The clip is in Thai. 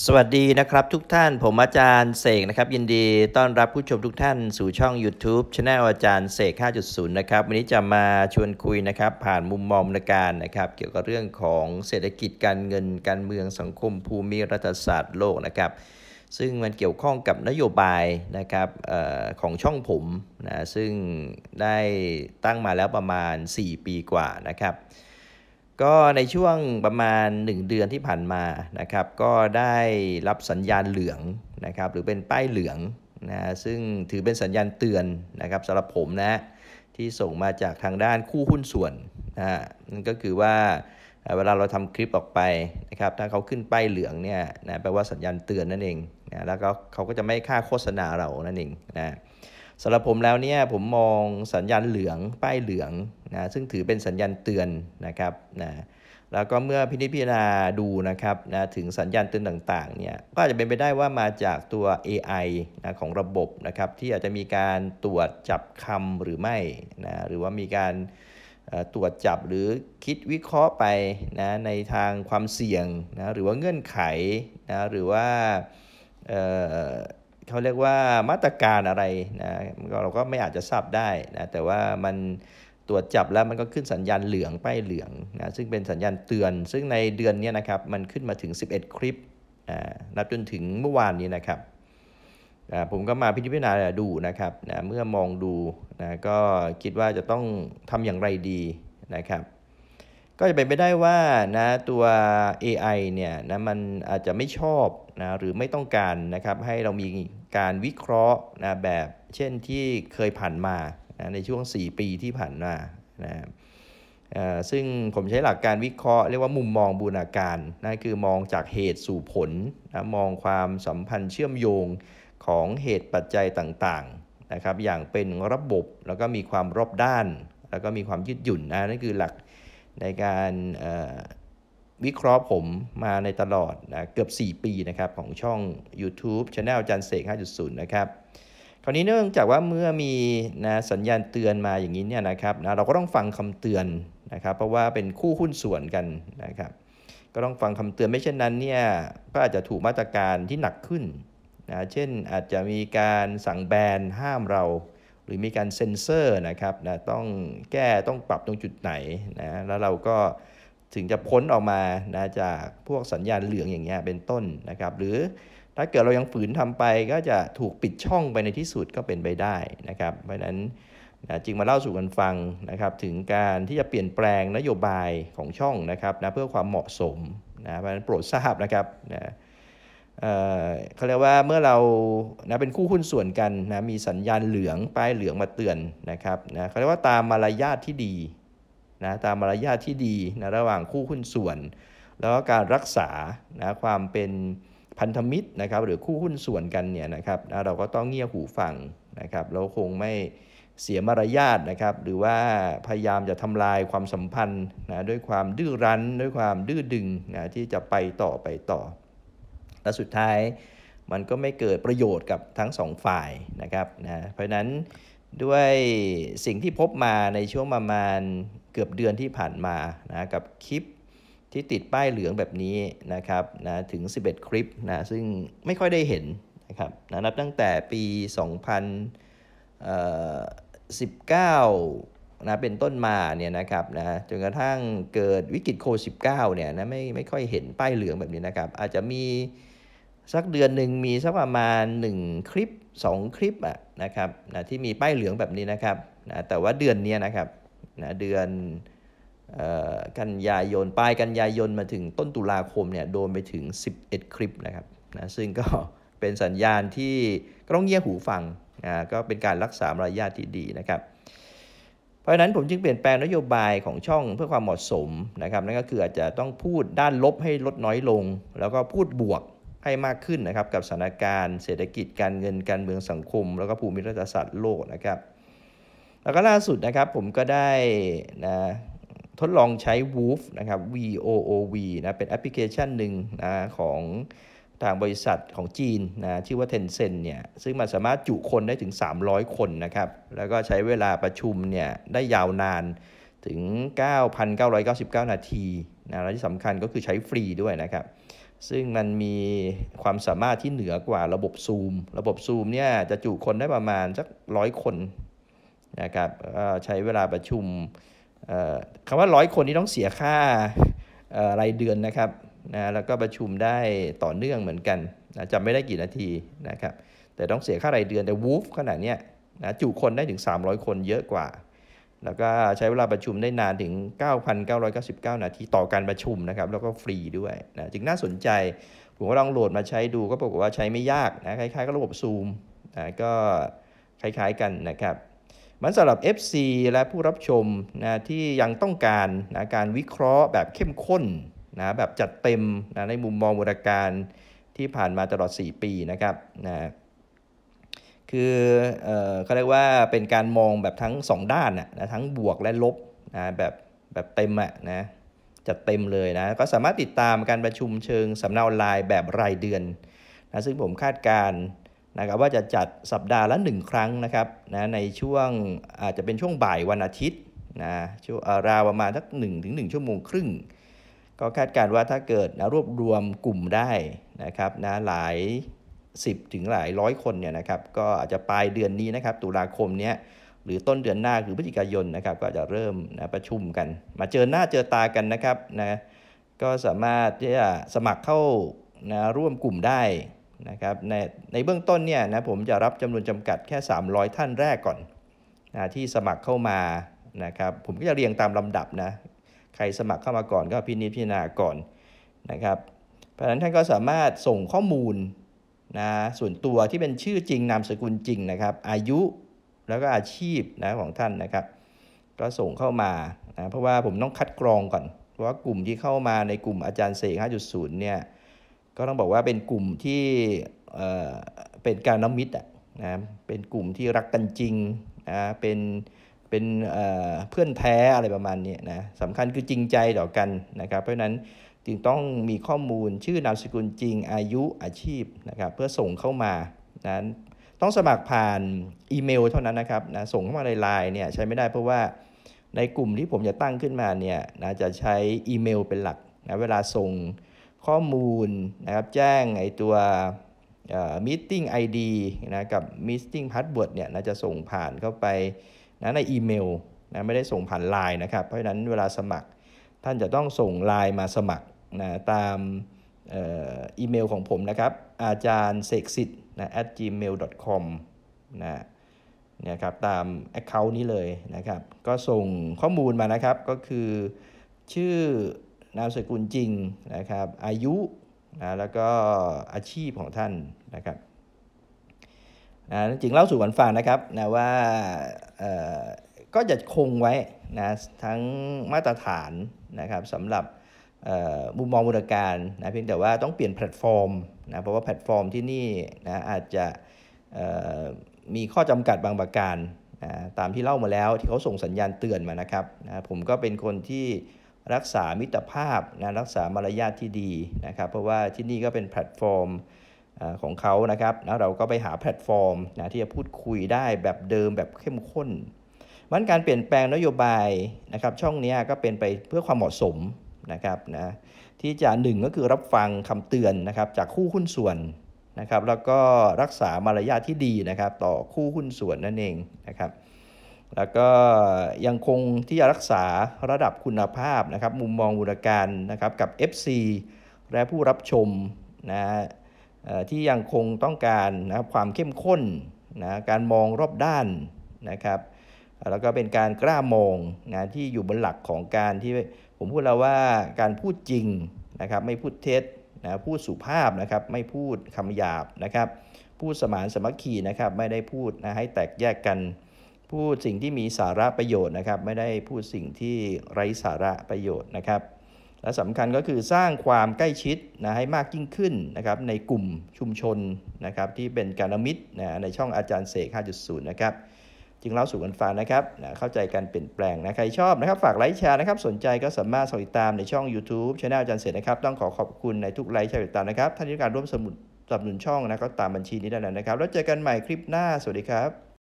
สวัสดีนะครับทุกท่านผมอาจารย์เสกนะครับ ยินดีต้อนรับผู้ชมทุกท่านสู่ช่อง YouTube c h anel อาจารย์เสก 5.0 นะครับ วันนี้จะมาชวนคุยนะครับ ผ่านมุมมองในการนะครับ เกี่ยวกับเรื่องของเศรษฐกิจการเงินการเมืองสังคมภูมิรัฐศาสตร์โลกนะครับ ซึ่งมันเกี่ยวข้องกับนโยบายนะครับออของช่องผมนะซึ่งได้ตั้งมาแล้วประมาณ 4 ปีกว่านะครับ ก็ในช่วงประมาณ 1 เดือนที่ผ่านมานะครับ ก็ได้รับสัญญาณเหลืองนะครับ หรือเป็นป้ายเหลืองนะซึ่งถือเป็นสัญญาณเตือนนะครับสำหรับผมนะที่ส่งมาจากทางด้านคู่หุ้นส่วนนะนั่นก็คือว่าเวลาเราทำคลิปออกไปนะครับ ถ้าเขาขึ้นป้ายเหลืองเนี่ยนะแปลว่าสัญญาณเตือนนั่นเองนะแล้วก็เขาก็จะไม่ค่าโฆษณาเรานั่นเองนะ สำหรับผมแล้วเนี่ยผมมองสัญญาณเหลืองป้ายเหลืองนะซึ่งถือเป็นสัญญาณเตือนนะครับนะแล้วก็เมื่อพินิจพิจารณาดูนะครับนะถึงสัญญาณเตือนต่างๆเนี่ยก็อาจจะเป็นไปได้ว่ามาจากตัว AI นะของระบบนะครับที่อาจจะมีการตรวจจับคำหรือไม่นะหรือว่ามีการตรวจจับหรือคิดวิเคราะห์ไปนะในทางความเสี่ยงนะหรือว่าเงื่อนไขนะหรือว่า เขาเรียกว่ามาตรการอะไรนะเราก็ไม่อาจจะทราบได้นะแต่ว่ามันตรวจจับแล้วมันก็ขึ้นสัญญาณเหลืองป้ายเหลืองนะซึ่งเป็นสัญญาณเตือน ซึ่งในเดือนนี้นะครับมันขึ้นมาถึง 11 คลิปนับจนถึงเมื่อวานนี้นะครับผมก็มาพิจารณาดูนะครับนะเมื่อมองดูนะก็คิดว่าจะต้องทำอย่างไรดีนะครับ ก็จะเป็นไปได้ว่านะตัว AI เนี่ยนะมันอาจจะไม่ชอบนะหรือไม่ต้องการนะครับให้เรามีการวิเคราะห์นะแบบเช่นที่เคยผ่านมานะในช่วง 4 ปีที่ผ่านมานะซึ่งผมใช้หลักการวิเคราะห์เรียกว่ามุมมองบูรณาการนั่นคือมองจากเหตุสู่ผลนะมองความสัมพันธ์เชื่อมโยงของเหตุปัจจัยต่างๆนะครับอย่างเป็นระบบแล้วก็มีความรอบด้าน แล้วก็มีความยืดหยุ่นนะนั่นคือหลัก ในการวิเคราะห์ผมมาในตลอดนะเกือบ 4 ปีนะครับของช่อง YouTube Channel จันเสก 5.0 นะครับ คราวนี้เนื่องจากว่าเมื่อมีนะสัญญาณเตือนมาอย่างนี้เนี่ยนะครับนะเราก็ต้องฟังคำเตือนนะครับเพราะว่าเป็นคู่หุ้นส่วนกันนะครับ ก็ต้องฟังคำเตือนไม่เช่นนั้นเนี่ยก็อาจจะถูกมาตรการที่หนักขึ้นนะเช่นอาจจะมีการสั่งแบนห้ามเรา รือมีการเซ็นเซอร์นะครับนะต้องแก้ต้องปรับตรงจุดไหนนะแล้วเราก็ถึงจะพ้นออกมานะจากพวกสัญญาณเหลืองอย่างเงี้ยเป็นต้นนะครับ หรือถ้าเกิดเรายังฝืนทำไปก็จะถูกปิดช่องไปในที่สุดก็เป็นไปได้นะครับ เพราะนั้นนะจึงมาเล่าสู่กันฟังนะครับถึงการที่จะเปลี่ยนแปลงนโยบายของช่องนะครับนะเพื่อความเหมาะสมนะเพราะนั้นโปรดทราบนะครับนะ เขาเรียกว่าเมื่อเรานะเป็นคู่หุ้นส่วนกันนะมีสัญญาณเหลืองป้ายเหลืองมาเตือนนะครับนะเขาเรียกว่าตามมารยาทที่ดีนะตามมารยาทที่ดีนะระหว่างคู่หุ้นส่วน แล้วก็การรักษานะความเป็นพันธมิตรนะครับหรือคู่หุ้นส่วนกันเนี่ยนะครับนะเราก็ต้องเงี่ยหูฟังนะครับเราคงไม่เสียมารยาทนะครับหรือว่าพยายามจะทำลายความสัมพันธ์นะด้วยความดื้อรั้น ด้วยความดื้อดึงนะที่จะไปต่อไปต่อ และสุดท้ายมันก็ไม่เกิดประโยชน์กับทั้งสองฝ่ายนะครับนะเพราะนั้นด้วยสิ่งที่พบมาในช่วงประมาณเกือบเดือนที่ผ่านมานะกับคลิปที่ติดป้ายเหลืองแบบนี้นะครับนะถึง 11 คลิปนะซึ่งไม่ค่อยได้เห็นนะครับนะนับตั้งแต่ปี 2019 นะเป็นต้นมาเนี่ยนะครับนะจนกระทั่งเกิดวิกฤตโควิด -19 เนี่ยนะไม่ไม่ค่อยเห็นป้ายเหลืองแบบนี้นะครับ อาจจะมีสักเดือนหนึ่งมีสักประมาณ 1 คลิป 2 คลิปอะนะครับนะที่มีป้ายเหลืองแบบนี้นะครับนะแต่ว่าเดือนนี้นะครับนะเดือนกันยายนปลายกันยายนมาถึงต้นตุลาคมเนี่ยโดนไปถึง 11 คลิปนะครับนะซึ่งก็เป็นสัญญาณที่ก็ต้องเงี่ยหูฟังนะก็เป็นการรักษามารยาทที่ดีนะครับ เพราะฉะนั้นผมจึงเปลี่ยนแปลงนโยบายของช่องเพื่อความเหมาะสมนะครับนั่นก็คืออาจจะต้องพูดด้านลบให้ลดน้อยลง แล้วก็พูดบวกให้มากขึ้นนะครับกับสถานการณ์เศรษฐกิจการเงินการเมืองสังคม แล้วก็ภูมิรัฐศาสตร์โลกนะครับ แล้วก็ล่าสุดนะครับผมก็ได้นะทดลองใช้ Woof นะครับ V O O V นะเป็นแอปพลิเคชันหนึ่งนะของ ทางบริษัทของจีนนะชื่อว่า Tencent เนี่ยซึ่งมันสามารถจุคนได้ถึง 300 คนนะครับ แล้วก็ใช้เวลาประชุมเนี่ยได้ยาวนานถึง 9,999 นาทีนะและที่สำคัญก็คือใช้ฟรีด้วยนะครับ ซึ่งมันมีความสามารถที่เหนือกว่าระบบซูม ระบบซูมเนี่ยจะจุคนได้ประมาณสักร้อยคนนะครับใช้เวลาประชุมคำว่าร้อยคนนี้ต้องเสียค่ารายเดือนนะครับ นะแล้วก็ประชุมได้ต่อเนื่องเหมือนกันนะจำไม่ได้กี่นาทีนะครับแต่ต้องเสียค่ารายเดือนแต่วูฟขนาดนี้นะจุคนได้ถึง 300 คนเยอะกว่า แล้วก็ใช้เวลาประชุมได้นานถึง 9,999 นาทีต่อการประชุมนะครับแล้วก็ฟรีด้วยนะจึงน่าสนใจ ผมก็ลองโหลดมาใช้ดูก็ปรากฏว่าใช้ไม่ยากนะคล้ายๆกับระบบซูมนะก็คล้ายๆกันนะครับมันสำหรับ FC และผู้รับชมนะที่ยังต้องการนะการวิเคราะห์แบบเข้มข้น นะแบบจัดเต็มนะในมุมมองบูรการที่ผ่านมาตลอด 4 ปีนะครับนะคือเออเขาเรียกว่าเป็นการมองแบบทั้ง 2 ด้านนะทั้งบวกและลบนะแบบแบบเต็มอะนะจัดเต็มเลยนะก็สามารถติดตามการประชุมเชิงสำเนาลายแบบรายเดือนนะซึ่งผมคาดการนะครับว่าจะจัดสัปดาห์ละ 1 ครั้งนะครับนะในช่วงอาจจะเป็นช่วงบ่ายวันอาทิตย์นะช่วงราวประมาณสัก1ถึง1ชั่วโมงครึ่ง ก็คาดการว่าถ้าเกิดนะรวบรวมกลุ่มได้นะครับนะหลาย 10 ถึงหลายร้อยคนเนี่ยนะครับก็อาจจะปลายเดือนนี้นะครับตุลาคมเนี้ยหรือต้นเดือนหน้าคือพฤศจิกายนนะครับก็จะเริ่มนะประชุมกัน มาเจอหน้าเจอตากันนะครับนะก็สามารถที่จะสมัครเข้านะร่วมกลุ่มได้นะครับในในเบื้องต้นเนี่ยนะผมจะรับจำนวนจำกัดแค่ 300 ท่านแรกก่อนนะที่สมัครเข้ามานะครับผมก็จะเรียงตามลำดับนะ ใครสมัครเข้ามาก่อนก็พินิจพิจารณาก่อนนะครับ เพราะฉะนั้นท่านก็สามารถส่งข้อมูลนะส่วนตัวที่เป็นชื่อจริงนามสกุลจริงนะครับ อายุแล้วก็อาชีพนะของท่านนะครับ ก็ส่งเข้ามานะเพราะว่าผมต้องคัดกรองก่อน เพราะว่ากลุ่มที่เข้ามาในกลุ่มอาจารย์เสก5.0 เนี่ยก็ต้องบอกว่าเป็นกลุ่มที่เเป็นการน้ำมิตรนะเป็นกลุ่มที่รักกันจริงนะเป็น เป็นเพื่อนแท้อะไรประมาณนี้นะสำคัญคือจริงใจต่อกันนะครับ เพราะนั้นจึงต้องมีข้อมูลชื่อนามสกุลจริงอายุอาชีพนะครับเพื่อส่งเข้ามานะต้องสมัครผ่านอีเมลเท่านั้นนะครับนะส่งเข้ามาในไลน์เนี่ยใช้ไม่ได้เพราะว่าในกลุ่มที่ผมจะตั้งขึ้นมาเนี่ยนะจะใช้อีเมลเป็นหลักนะเวลาส่งข้อมูลนะครับแจ้งไอตัว meeting ID นะกับ meeting password เนี่ยนะจะส่งผ่านเข้าไป นะในอีเมลนะไม่ได้ส่งผ่านไลน์นะครับ เพราะฉะนั้นเวลาสมัครท่านจะต้องส่งไลน์มาสมัครนะตามอีเมลของผมนะครับอาจารย์เสกสิทธิ์นะ at gmail.com นะนี่ยครับตาม Account นี้เลยนะครับ ก็ส่งข้อมูลมานะครับก็คือชื่อนามสกุลจริงนะครับ อายุนะแล้วก็อาชีพของท่านนะครับ นะจริงเล่าสู่กันฟังนะครับนะว่าก็จะคงไว้นะทั้งมาตรฐานนะครับสำหรับมุมมองบูรณาการนะเพียงแต่ว่าต้องเปลี่ยนแพลตฟอร์มนะเพราะว่าแพลตฟอร์มที่นี่นะอาจจะมีข้อจำกัดบางประการนะตามที่เล่ามาแล้วที่เขาส่งสัญญาณเตือนมานะครับนะผมก็เป็นคนที่รักษามิตรภาพนะรักษามารยาทที่ดีนะครับเพราะว่าที่นี่ก็เป็นแพลตฟอร์ม ของเขานะครับแล้วเราก็ไปหาแพลตฟอร์มนะที่จะพูดคุยได้แบบเดิมแบบเข้มข้นมันการเปลี่ยนแปลงนโยบายนะครับช่องนี้ก็เป็นไปเพื่อความเหมาะสมนะครับนะที่จะหนึ่งก็คือรับฟังคำเตือนนะครับจากคู่หุ้นส่วนนะครับแล้วก็รักษามารยาทที่ดีนะครับต่อคู่หุ้นส่วนนั่นเองนะครับแล้วก็ยังคงที่จะรักษาระดับคุณภาพนะครับมุมมองบูรการนะครับกับ FC และผู้รับชมนะ ที่ยังคงต้องการนะความเข้มข้นนะการมองรอบด้านนะครับ แล้วก็เป็นการกล้ามองนะที่อยู่บนหลักของการที่ผมพูดแล้วว่าการพูดจริงนะครับ ไม่พูดเท็จนะพูดสุภาพนะครับ ไม่พูดคำหยาบนะครับ พูดสมานสมัคคีนะครับ ไม่ได้พูดนะให้แตกแยกกัน พูดสิ่งที่มีสาระประโยชน์นะครับ ไม่ได้พูดสิ่งที่ไร้สาระประโยชน์นะครับ และสำคัญก็คือสร้างความใกล้ชิดนะให้มากยิ่งขึ้นนะครับในกลุ่มชุมชนนะครับที่เป็นการมิตรนะในช่องอาจารย์เสก 5.0 นะครับจึงเล่าสู่กันฟังนะครับนะเข้าใจการเปลี่ยนแปลงนะใครชอบนะครับ ฝากไลค์แชร์นะครับ สนใจก็สามารถติดตามในช่อง YouTube ช anel อาจารย์เสกนะครับ ต้องขอขอบคุณในทุกไลค์แชร์ติดตามนะครับท่านที่การร่วมสมุดสนับสนุนช่องนะก็ตามบัญชีนี้ได้เลยนะครับ แล้วเจอกันใหม่คลิปหน้าสวัสดีครับ